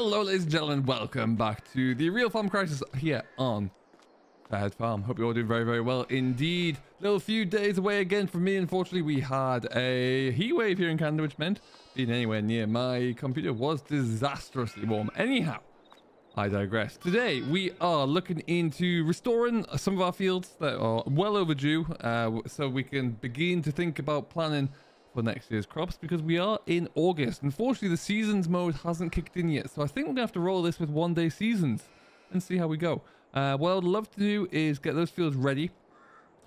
Hello, ladies and gentlemen. Welcome back to the Real Farm Crisis here on Fairhead Farm. Hope you're all doing very, very well indeed. Little few days away again from me. Unfortunately, we had a heat wave here in Canada, which meant being anywhere near my computer was disastrously warm. Anyhow, I digress. Today, we are looking into restoring some of our fields that are well overdue uh, so we can begin to think about planning for next year's crops because we are in August. Unfortunately, the seasons mode hasn't kicked in yet, so I think we're going to have to roll this with one-day seasons and see how we go. Uh, what I'd love to do is get those fields ready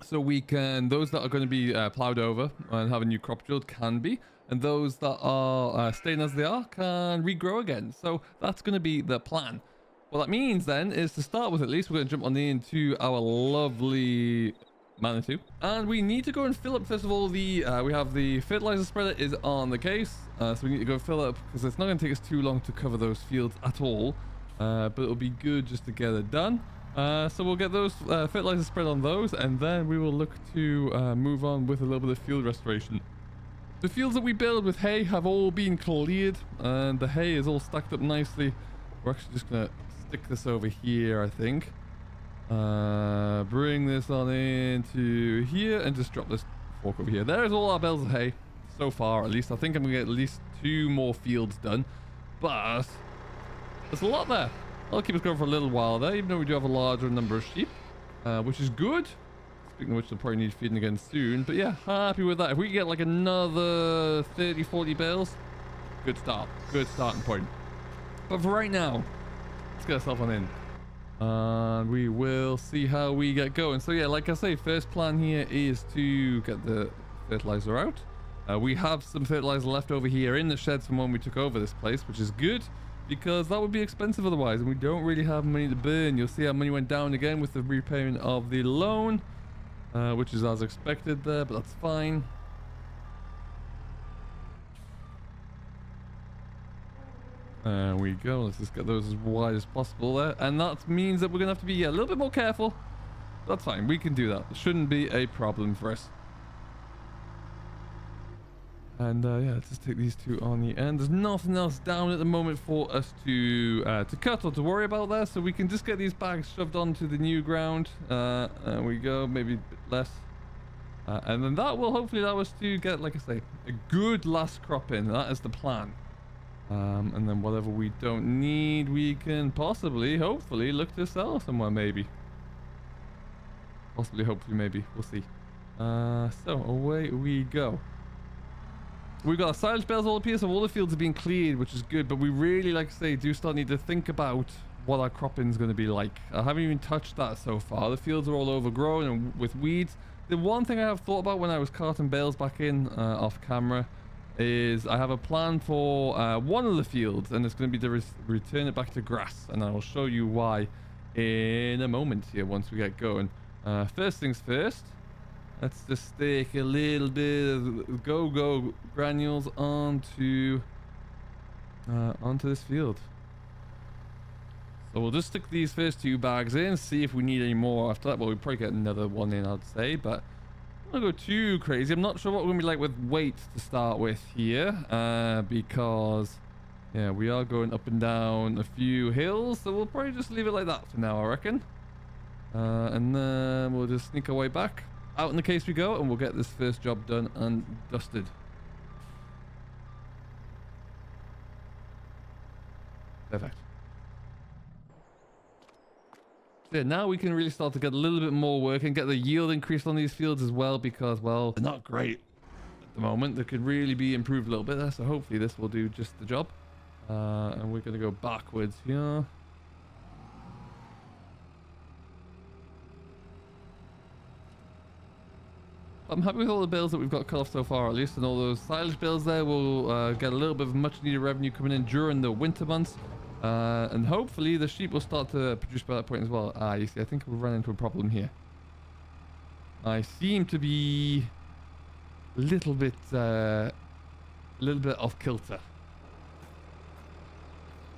so we can, those that are going to be uh, plowed over and have a new crop drilled can be, and those that are uh, staying as they are can regrow again. So that's going to be the plan. What that means then is to start with at least, we're going to jump on into our lovely Manitou. And we need to go and fill up, first of all, the, uh, we have the fertilizer spreader is on the case. Uh, so we need to go fill up because it's not going to take us too long to cover those fields at all. Uh, but it'll be good just to get it done. Uh, so we'll get those uh, fertilizer spread on those and then we will look to uh, move on with a little bit of field restoration. The fields that we build with hay have all been cleared and the hay is all stacked up nicely. We're actually just going to stick this over here, I think. Uh, bring this on into here and just drop this fork over here. There's all our bales of hay so far, at least. I think I'm going to get at least two more fields done. But there's a lot there. That'll keep us going for a little while there, even though we do have a larger number of sheep, uh, which is good. Speaking of which, they'll probably need feeding again soon. But yeah, happy with that. If we get like another 30, 40 bales, good start. Good starting point. But for right now, let's get ourselves on in and we will see how we get going. So yeah like i say first plan here is to get the fertilizer out. Uh, we have some fertilizer left over here in the sheds from when we took over this place which is good because that would be expensive otherwise and we don't really have money to burn. You'll see our money went down again with the repayment of the loan uh, which is as expected there but that's fine There we go. Let's just get those as wide as possible there. And that means that we're going to have to be a little bit more careful. That's fine. We can do that. Shouldn't be a problem for us. And uh, yeah, let's just take these two on the end. There's nothing else down at the moment for us to uh, to cut or to worry about there. So we can just get these bags shoved onto the new ground. Uh, there we go. Maybe less. Uh, and then that will hopefully allow us to get, like I say, a good last crop in. That is the plan. Um, and then whatever we don't need, we can possibly, hopefully, look to sell somewhere, maybe. Possibly, hopefully, maybe. We'll see. Uh, so, away we go. We've got silage bales all here, so all the fields are being cleared, which is good. But we really, like I say, do start need to think about what our cropping is going to be like. I haven't even touched that so far. The fields are all overgrown and with weeds. The one thing I have thought about when I was carting bales back in uh, off camera is I have a plan for uh, one of the fields and it's going to be to re return it back to grass and I will show you why in a moment here once we get going. Uh, first things first, let's just stick a little bit of go-go granules onto uh, onto this field. So we'll just stick these first two bags in, see if we need any more after that. Well, we'll probably get another one in, I'd say, but not go too crazy. I'm not sure what we're going to be like with weight to start with here. Uh, because, yeah, we are going up and down a few hills. So we'll probably just leave it like that for now, I reckon. Uh, and then we'll just sneak our way back. Out in the case we go. And we'll get this first job done and dusted. Perfect. Yeah, now we can really start to get a little bit more work and get the yield increased on these fields as well because, well, they're not great at the moment. They could really be improved a little bit there. So hopefully this will do just the job. Uh, and we're going to go backwards here. I'm happy with all the bills that we've got cut off so far, at least, and all those silage bills there will uh, get a little bit of much needed revenue coming in during the winter months. Uh, and hopefully the sheep will start to produce by that point as well. Ah, you see, I think we've run into a problem here. I seem to be a little bit, uh, a little bit off kilter.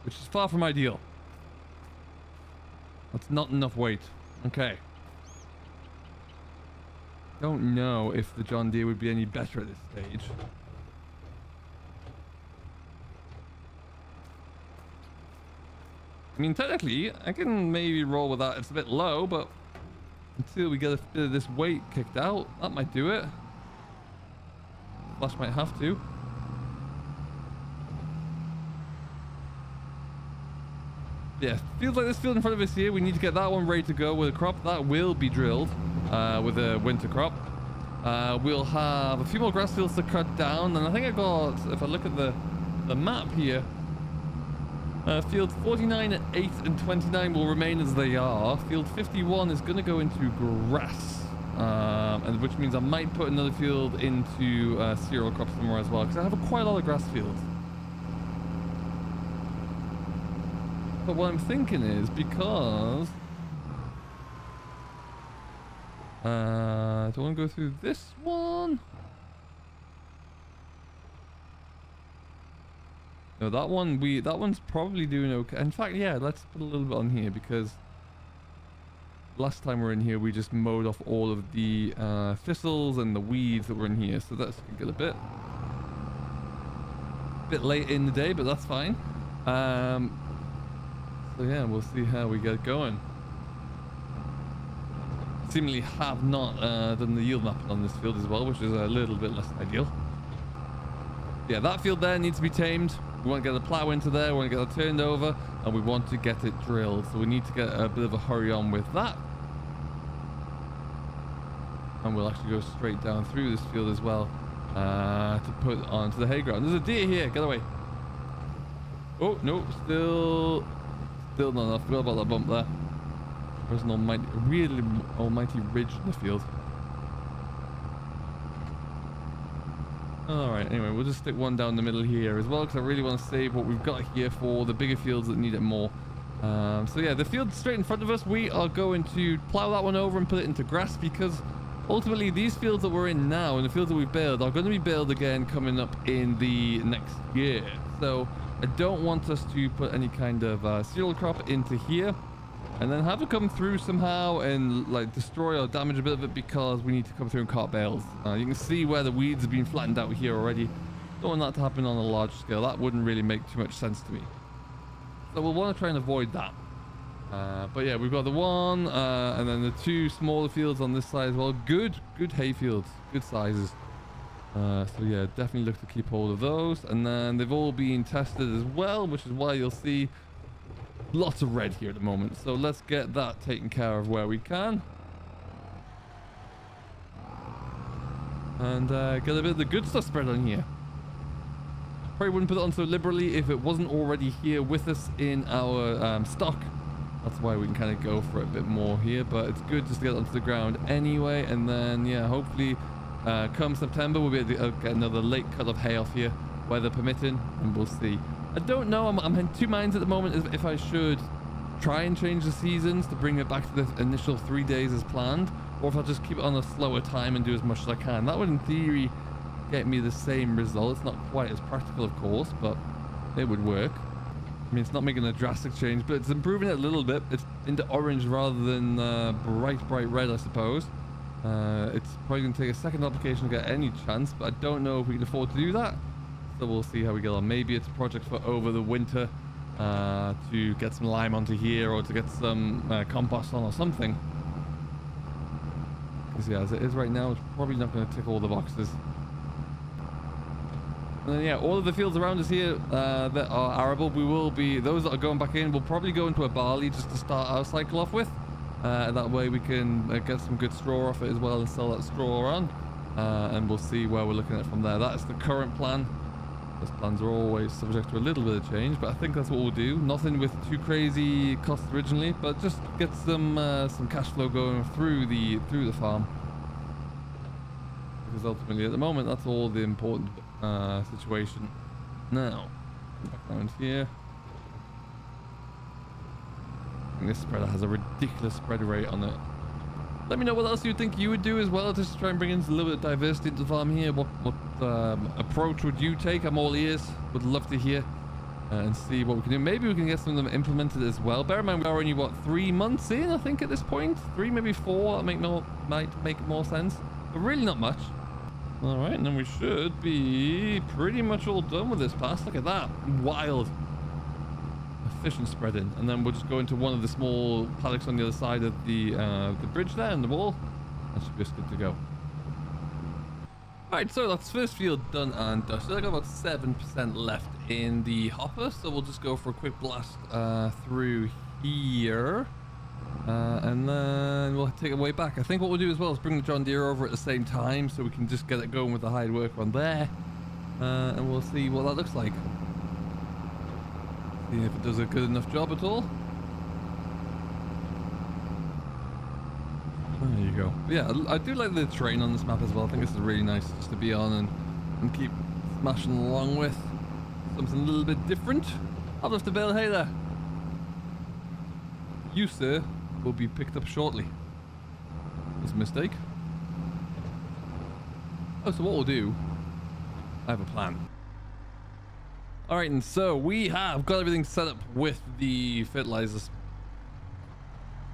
Which is far from ideal. That's not enough weight. Okay. Don't know if the John Deere would be any better at this stage. I mean, technically, I can maybe roll with that. It's a bit low, but until we get this weight kicked out, that might do it. Flash might have to. Yeah, feels like this field in front of us here. We need to get that one ready to go with a crop. That will be drilled uh, with a winter crop. Uh, we'll have a few more grass fields to cut down. And I think I've got, if I look at the, the map here, uh, field 49, 8, and 29 will remain as they are. Field 51 is going to go into grass, um, and which means I might put another field into uh, cereal crops somewhere as well, because I have a, quite a lot of grass fields. But what I'm thinking is because uh, do I want to go through this one? No, that one we that one's probably doing okay. In fact, yeah, let's put a little bit on here because last time we are in here, we just mowed off all of the uh, thistles and the weeds that were in here. So that's a good bit. Bit late in the day, but that's fine. Um, so yeah, we'll see how we get going. Seemingly have not uh, done the yield mapping on this field as well, which is a little bit less ideal. Yeah, that field there needs to be tamed. We want to get the plow into there, we want to get it turned over, and we want to get it drilled. So we need to get a bit of a hurry on with that. And we'll actually go straight down through this field as well uh, to put onto the hay ground. There's a deer here, get away. Oh, no, still Still not enough. Forgot about that bump there. There's an almighty, really almighty ridge in the field. Alright, anyway, we'll just stick one down the middle here as well because I really want to save what we've got here for the bigger fields that need it more. Um, so yeah, the field straight in front of us, we are going to plow that one over and put it into grass because ultimately these fields that we're in now and the fields that we've baled are going to be baled again coming up in the next year. So I don't want us to put any kind of uh, cereal crop into here and then have it come through somehow and like destroy or damage a bit of it because we need to come through and cart bales. Uh, you can see where the weeds have been flattened out here already. Don't want that to happen on a large scale. That wouldn't really make too much sense to me. So we'll want to try and avoid that. Uh, but yeah, we've got the one uh, and then the two smaller fields on this side as well. Good, good hay fields, good sizes. Uh, so yeah, definitely look to keep hold of those. And then they've all been tested as well, which is why you'll see lots of red here at the moment. So let's get that taken care of where we can. And uh, get a bit of the good stuff spread on here. Probably wouldn't put it on so liberally if it wasn't already here with us in our um, stock. That's why we can kind of go for a bit more here. But it's good just to get onto the ground anyway. And then, yeah, hopefully uh, come September, we'll be able to uh, get another late cut of hay off here, weather permitting, and we'll see. I don't know. I'm, I'm in two minds at the moment if, if I should try and change the seasons to bring it back to the initial three days as planned, or if I'll just keep it on a slower time and do as much as I can. That would, in theory, get me the same result. It's not quite as practical, of course, but it would work. I mean, it's not making a drastic change, but it's improving it a little bit. It's into orange rather than uh, bright, bright red, I suppose. Uh, it's probably going to take a second application to get any chance, but I don't know if we can afford to do that. So we'll see how we get on. Maybe it's a project for over the winter uh, to get some lime onto here or to get some uh, compost on or something. Because yeah, as it is right now, it's probably not going to tick all the boxes. And then, yeah, all of the fields around us here uh, that are arable, we will be, those that are going back in, we'll probably go into a barley just to start our cycle off with. Uh, that way we can uh, get some good straw off it as well and sell that straw around. Uh, and we'll see where we're looking at from there. That's the current plan. Plans are always subject to a little bit of change, but I think that's what we'll do. Nothing with too crazy costs originally, but just get some uh, some cash flow going through the through the farm. Because ultimately, at the moment, that's all the important uh, situation. Now, back here this spreader has a ridiculous spread rate on it. Let me know what else you think you would do as well, just to try and bring in a little bit of diversity into the farm here. What, what um, approach would you take? I'm all ears. Would love to hear uh, and see what we can do. Maybe we can get some of them implemented as well. Bear in mind, we are only, what, three months in, I think, at this point? Three, maybe four. That make more, might make more sense. But really not much. All right, and then we should be pretty much all done with this pass. Look at that. Wild efficient spreading. And then we'll just go into one of the small paddocks on the other side of the uh, the bridge there and the wall. That should be just good to go. Alright, so that's first field done and dusted. I got about 7% left in the hopper, so we'll just go for a quick blast uh, through here. Uh, and then we'll take it way back. I think what we'll do as well is bring the John Deere over at the same time so we can just get it going with the hide work on there. Uh, and we'll see what that looks like. See if it does a good enough job at all. Oh, there you go. But yeah, I do like the terrain on this map as well. I think this is really nice just to be on and, and keep smashing along with. Something a little bit different. I'll have to bale hay there. You, sir, will be picked up shortly. That's a mistake. Oh, so what we'll do... I have a plan. Alright, and so we have got everything set up with the fertilizers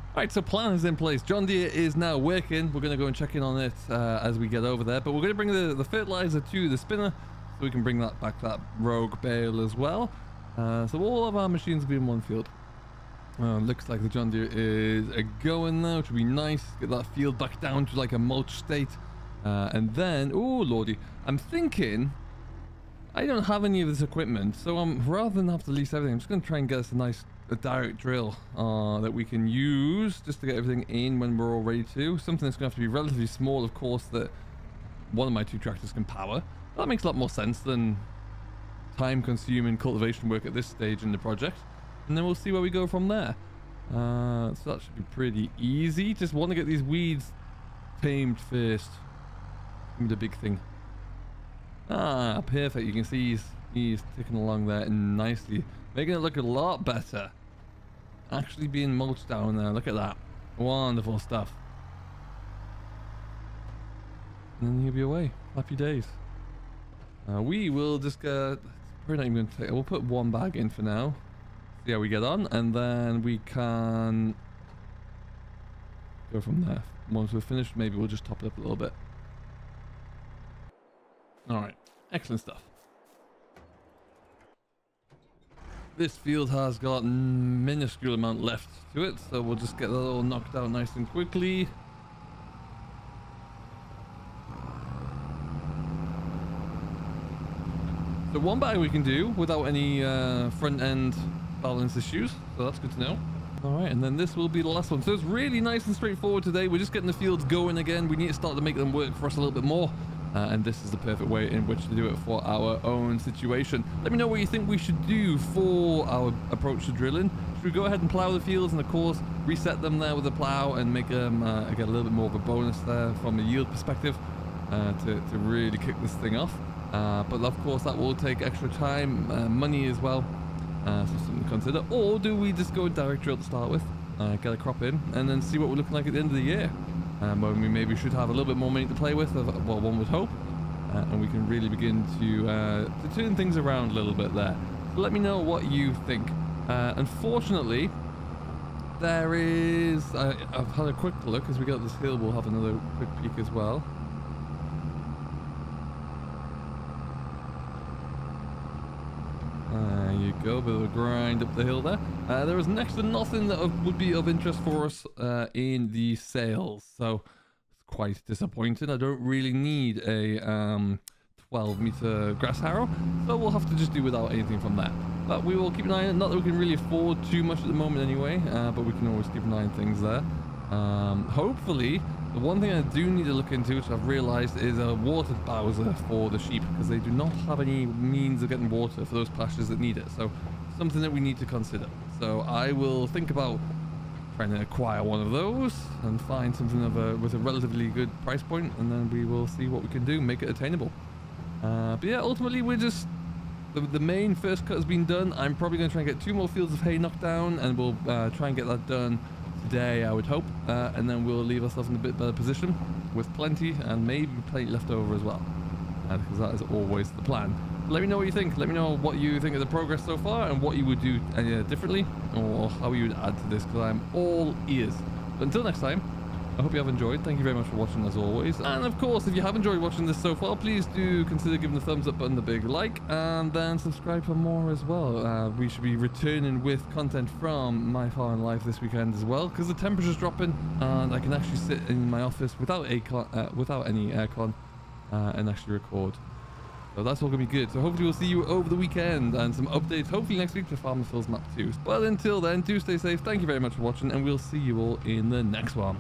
All right, so plan is in place. John Deere is now working. We're going to go and check in on it uh, as we get over there. But we're going to bring the, the fertilizer to the spinner so we can bring that back that rogue bale as well. Uh, so all of our machines will be in one field. Uh, looks like the John Deere is uh, going now, which would be nice. Get that field back down to like a mulch state. Uh, and then, oh lordy, I'm thinking I don't have any of this equipment. So I'm rather than have to lease everything, I'm just going to try and get us a nice a direct drill uh, that we can use just to get everything in when we're all ready to. Something that's going to have to be relatively small, of course, that one of my two tractors can power. That makes a lot more sense than time-consuming cultivation work at this stage in the project. And then we'll see where we go from there. Uh, so that should be pretty easy. Just want to get these weeds tamed first. The big thing. Ah, perfect. You can see he's, he's ticking along there nicely. Making it look a lot better actually being mulched down there. Look at that. Wonderful stuff. And then he'll be away. Happy days. Uh, we will just get... We're not even going to take... We'll put one bag in for now. See how we get on. And then we can... Go from there. Once we're finished, maybe we'll just top it up a little bit. Alright. Excellent stuff. This field has got minuscule amount left to it, so we'll just get that all knocked out nice and quickly. So one bag we can do without any uh, front end balance issues, so that's good to know. All right, and then this will be the last one. So it's really nice and straightforward today. We're just getting the fields going again. We need to start to make them work for us a little bit more. Uh, and this is the perfect way in which to do it for our own situation. Let me know what you think we should do for our approach to drilling. Should we go ahead and plow the fields and of course reset them there with a plow and make them uh, get a little bit more of a bonus there from a yield perspective uh, to, to really kick this thing off. Uh, but of course that will take extra time, uh, money as well, uh, so something to consider. Or do we just go direct drill to start with, get a crop in, and then see what we're looking like at the end of the year? Um, when we maybe should have a little bit more money to play with, well, one would hope, uh, and we can really begin to, uh, to turn things around a little bit there. Let me know what you think. Uh, unfortunately, there is... I, I've had a quick look as we get up this hill. We'll have another quick peek as well. There you go, bit of a grind up the hill there. Uh, there is next to nothing that would be of interest for us uh, in the sales, so it's quite disappointing. I don't really need a um, 12 meter grass harrow, so we'll have to just do without anything from that. But we will keep an eye on it. Not that we can really afford too much at the moment anyway, uh, but we can always keep an eye on things there. Um, hopefully, the one thing I do need to look into, which I've realized, is a water bowser for the sheep, because they do not have any means of getting water for those pastures that need it. So, something that we need to consider. So, I will think about trying to acquire one of those and find something of a, with a relatively good price point, and then we will see what we can do, make it attainable. Uh, but yeah, ultimately, we're just the, the main first cut has been done. I'm probably going to try and get two more fields of hay knocked down, and we'll uh, try and get that done today, I would hope. Uh, and then we'll leave ourselves in a bit better position with plenty and maybe plenty left over as well. Uh, because that is always the plan. Let me know what you think. Let me know what you think of the progress so far and what you would do uh, differently or how you would add to this because I'm all ears. But until next time, I hope you have enjoyed. Thank you very much for watching as always. And of course, if you have enjoyed watching this so far, please do consider giving the thumbs up button the big like and then subscribe for more as well. Uh, we should be returning with content from my farm life this weekend as well because the temperature's dropping and I can actually sit in my office without a uh, without any aircon uh, and actually record. So that's all going to be good. So hopefully we'll see you over the weekend and some updates hopefully next week for Farmer Phil's map 2. But until then, do stay safe. Thank you very much for watching and we'll see you all in the next one.